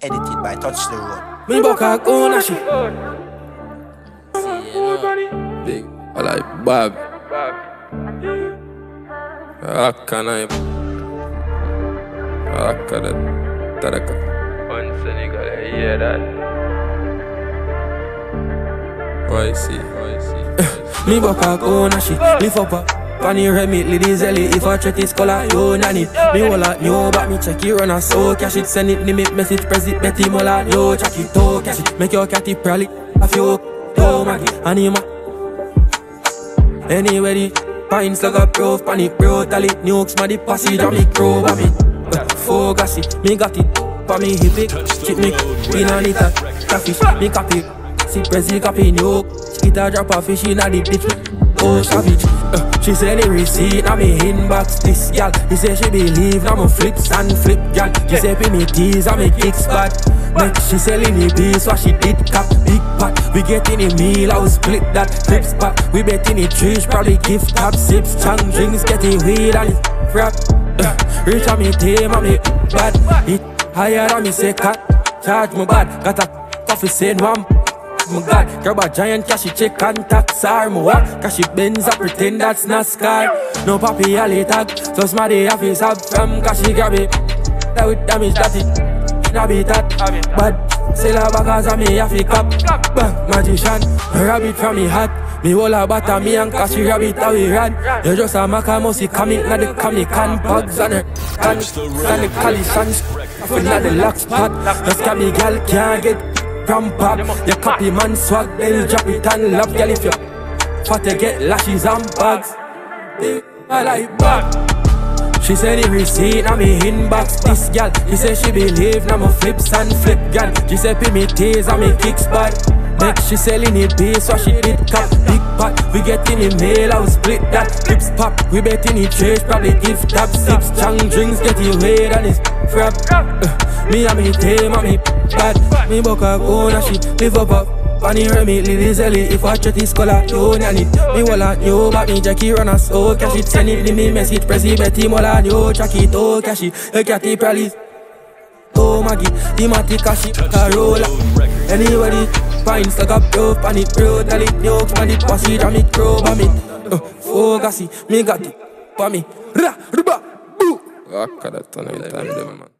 Edited by Touch the Road. Me boka kuna shi Big, I like Bob. Akana him. Akada Taraka. One Senegal, you hear that? Why see? Why see? Me boka kuna shi Lift up a Pani remit li dizeli If I check his color yo nanny oh, Me walla new but me check it run a so Cash it send it limit message press it Betty mola yo check it to cash it. Make your catty prally A few yo maggie Anima Anyway the Pines like a proof Panic brutally. Nukes my the passage and me crow by me Focus it. Me got it Pa me hip it. Chip me Pin on it a Catfish Me copy. See Prezi copy nuke. It a drop a fish in a the ditch Oh savage. Uh, She say the receipt na me inbox. This gal He say she believe na me flips and flip gal. She say pay me tease and me kicks bad Next she selling the beast what she did cap big pot. We getting a meal I will split that trip spot We bet in the trees probably gift top sips. Chang drinks getting weed and it frap uh, Rich on me team and me bad. It higher than me say cat Charge me bad. Got a coffee saying one my God, grab a giant cash, she check contacts are my walk Cash it Benz, I pretend that's NASCAR No papi, I tag, so smarty, I face up from cash, she grab it. That with damage, that it, na be that. Bad, sell her back as a me, I fi cap. Bang, magician, rabbit from me hat. Me hold a butter, me and she rabbit how we ran You just a maca, must come in, the comic can Pugs on her, can, the collisions feel like the lock spot Just got me gal, can't get from pop You copy man swag, then drop it and love Girl if you fat you get lashes and bags. I like back She said the receipt na me inbox. This gal, she say she believe na my flips and flip gal. She say pay me tease and me kicks bad Next she selling it base so she did cap. Big pot, we getting the mail, I will split that. Clips pop, we bet in the trash, probably give top Sips, chang drinks, get you weighed and it's frap uh, Me and me team and me bad. Me boka gonna she live up up. Pani remit Lily Zelly If I check this color, you nanny Me walla new but me Jackie run us Oh cash it, send it, me message Prezi Betty Mola new Track it, oh cash it. You got the pralis Oh Maggie, the Mati Kashi Carola Anybody Pines like a pro Panic bro Tell it nukes Man it passy Jam it crow Bam uh, Oh gassy Me got it me. Ra, ruba, boo. Akada Tana in time, them man.